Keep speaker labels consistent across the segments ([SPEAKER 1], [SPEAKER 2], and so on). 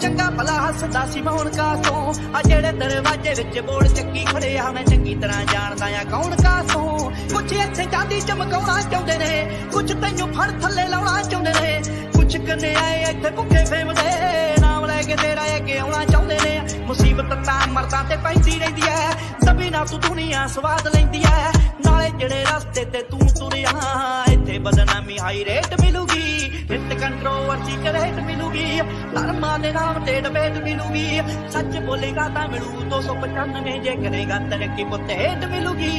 [SPEAKER 1] ਚੰਗਾ ਭਲਾ ਹੱਸਦਾ ਸੀ ਮੌਣ ਕਾਸੋਂ ਆ ਜਿਹੜੇ ਦਰਵਾਜ਼ੇ ਵਿੱਚ ਬੋਲ ਚੱਕੀ ਖੜੇ ਆ, ਮੈਂ ਚੰਗੀ ਤਰ੍ਹਾਂ ਜਾਣਦਾ ਆ ਕੌਣ ਕਾਸੋਂ ਕੁਛ ਇੱਥੇ ਚਾਂਦੀ ਚਮਕਾਉਣਾ ਚਾਹੁੰਦੇ ਨੇ, ਕੁਛ ਤੈਨੂੰ ਫੜ ਥੱਲੇ ਲਾਉਣਾ ਚਾਹੁੰਦੇ ਨੇ। ਕੁਛ ਕੰਨੇ ਆਏ ਇੱਥੇ ਭੁੱਖੇ ਫੇਮਦੇ, ਨਾਮ ਲੈ ਕੇ ਤੇਰਾ ਅੱਗੇ ਆਉਣਾ ਚਾਹੁੰਦੇ ਨੇ। ਮੁਸੀਬਤ ਤਾਂ ਮਰਦਾਂ ਤੇ ਪੈਂਦੀ ਰਹਿੰਦੀ ਐ, ਦਬੀ ਨਾ ਤੂੰ ਦੁਨੀਆ ਸਵਾਦ ਲੈਂਦੀ ਐ। ਨਾਲੇ ਜਿਹੜੇ ਰਸਤੇ ਤੇ ਤੂੰ ਤੁਰਿਆ, ਇੱਥੇ ਬਦਨਾਮੀ ਹਾਈ ਰੇਟ ਕੰਟਰੋਵਰਸੀ ਕਰੇਟ ਮਿਲੂਗੀ ਧਰਮਾਂ ਦੇ ਨਾਮ ਤੇ ਡਬੇਟ ਮਿਲੂਗੀ ਸੱਚ ਬੋਲੇਗਾ ਤਾਂ ਮਿਲੂ 295 ਜੇ ਕਰੇਗਾ ਤਰੱਕੀ ਪੁੱਤ ਮਿਲੂਗੀ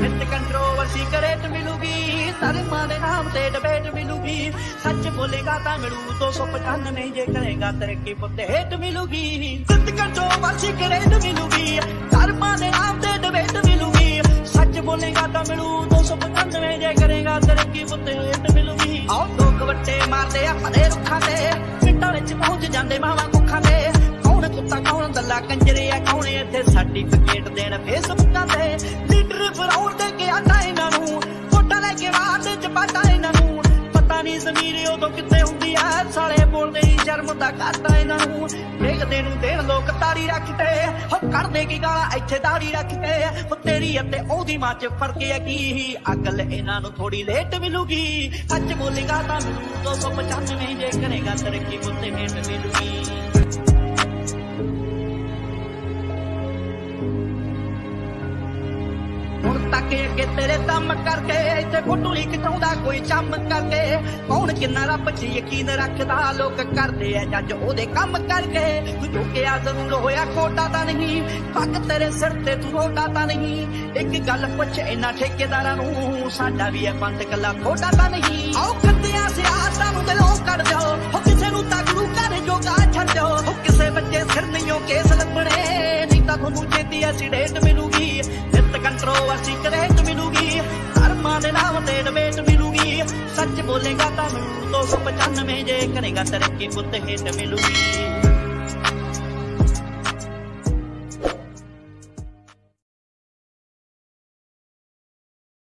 [SPEAKER 1] ਹਿੱਟ ਕੰਟਰੋਵਰਸੀ ਕਰੇਟ ਮਿਲੂਗੀ ਧਰਮਾਂ ਦੇ ਨਾਮ ਤੇ ਡਬੇਟ ਮਿਲੂਗੀ ਸੱਚ ਬੋਲੇਗਾ ਤਾਂ ਮਿਲੂ 295 ਜੇ ਕਰੇਗਾ ਤਰੱਕੀ ਪੁੱਤ ਹੇਟ ਮਿਲੂਗੀ ਹਿੱਟ ਕੰਟਰੋਵਰਸੀ ਕਰੇਟ ਮਿਲੂਗੀ ਧਰਮਾਂ ਦੇ ਨਾਮ ਤੇ ਡਬੇਟ ਮਿਲੂਗੀ ਸੱਚ ਬੋਲੇਗਾ ਤਾਂ ਮਿਲੂ 295 ਜੇ ਕਰੇਗਾ ਤਰੱਕੀ ਪੁੱਤ ਆ ਤੇ ਪਿੰਡਾਂ ਵਿੱਚ ਪਹੁੰਚ ਜਾਂਦੇ ਮਾਵਾਂ ਕੁੱਖਾਂ ਤੇ ਕੌਣ ਕੁੱਤਾ, ਕੌਣ ਦੱਲਾ, ਕੰਜਰੇ ਆ, ਕੌਣ ਇੱਥੇ ਸਰਟੀਫਿਕੇਟ ਦੇਣ। ਫੇਸਬੁੱਕਾਂ ਤੇ ਲੀਡਰ ਫਰਾਉਣ ਨਹੀਂ ਜ਼ਮੀਰ ਉਦੋਂ ਕਿੱਥੇ ਹੁੰਦੀ ਆ? ਸਾਲੇ ਬੋਲਦੇ ਹੀ ਸ਼ਰਮ ਦਾ ਘਾਟਾ ਇਹਨਾਂ ਨੂੰ। ਵੇਖਦੇ ਨੂੰ ਦੇਣ ਲੋਕ ਤਾਰੀ ਰੱਖਦੇ। ਹੋ ਕਰਦੇ ਕੀ ਗਾਲਾਂ? ਇੱਥੇ ਦਾੜੀ ਰੱਖਦੇ। ਹੋ ਤੇਰੀ ਅਤੇ ਉਹਦੀ ਮਾਂ ਚ ਫ਼ਰਕ ਹੈ ਕੀ? ਅਕਲ ਇਹਨਾਂ ਨੂੰ ਥੋੜੀ ਲੇਟ ਮਿਲੂਗੀ। ਸੱਚ ਬੋਲੇਗਾ ਤਾਂ ਮੈਨੂੰ 295 ਜੇ ਕਰੇਗਾ ਤਰੱਕੀ ਮੁੱਤੇ ਹੇਟ ਮਿਲੂਗੀ। ਹੁਣ ਤੱਕ ਅੱਗੇ ਤੇਰੇ ਦਮ ਕਰਕੇ ਇੱਥੇ ਫੋਟੋ ਹੀ ਖਿਚਾਉਂਦਾ ਕੋਈ ਚੰਮ ਕਰਕੇ। ਕੌਣ ਕਿੰਨਾ ਰੱਬ 'ਚ ਯਕੀਨ ਰੱਖਦਾ? ਲੋਕ ਕਰਦੇ ਐ ਜੱਜ ਉਹਦੇ ਕੰਮ ਕਰਕੇ। ਤੂੰ ਝੁਕਿਆ ਜ਼ਰੂਰ ਹੋਇਆ ਕੋਟਾ ਤਾਂ ਨਹੀਂ। ਪੱਗ ਤੇਰੇ ਸਿਰ ਤੇ, ਤੂੰ ਰੋਟਾ ਤਾਂ ਨਹੀਂ। ਇੱਕ ਗੱਲ ਪੁੱਛ ਇਹਨਾਂ ਠੇਕੇਦਾਰਾਂ ਨੂੰ, ਸਾਡਾ ਵੀ ਐ ਬੰਦ ਕੱਲਾ ਖੋਟਾ ਤਾਂ ਨਹੀਂ। ਆਓ ਖੱਤਿਆਂ ਸਿਆਸਤਾਂ ਨੂੰ ਦਿਲੋਂ ਕੱਢ ਜਾਓ ਹੋ ਕਿਸੇ ਨੂੰ ਤਾਂ ਗੁਰੂ ਘਰ ਜੋਗਾ ਛੱਡੋ ਹੋ ਕਿਸੇ ਬੱਚੇ ਸਿਰ ਨਹੀਂ, ਉਹ ਕੇਸ ਲੱਭਣੇ। ਨਹੀਂ ਤਾਂ ਤੁਹਾਨੂੰ ਛੇਤੀ ਐਕਸੀਡੈਂਟ ਮਿਲੂਗੀ। ਨਿਤ ਕਰੇਟ ਮਿਲੂਗੀ ਧਰਮਾਂ ਦੇ ਨਾਮ ਤੇ ਡਬੇਟ ਮਿਲੂਗੀ। ਸੱਚ ਬੋਲੇਗਾ ਤਾਂ ਮਿਲੂ 295 ਜੇ ਕਰੇਗਾ ਤਰੱਕੀ ਪੁੱਤ ਹੇਟ ਮਿਲੂਗੀ।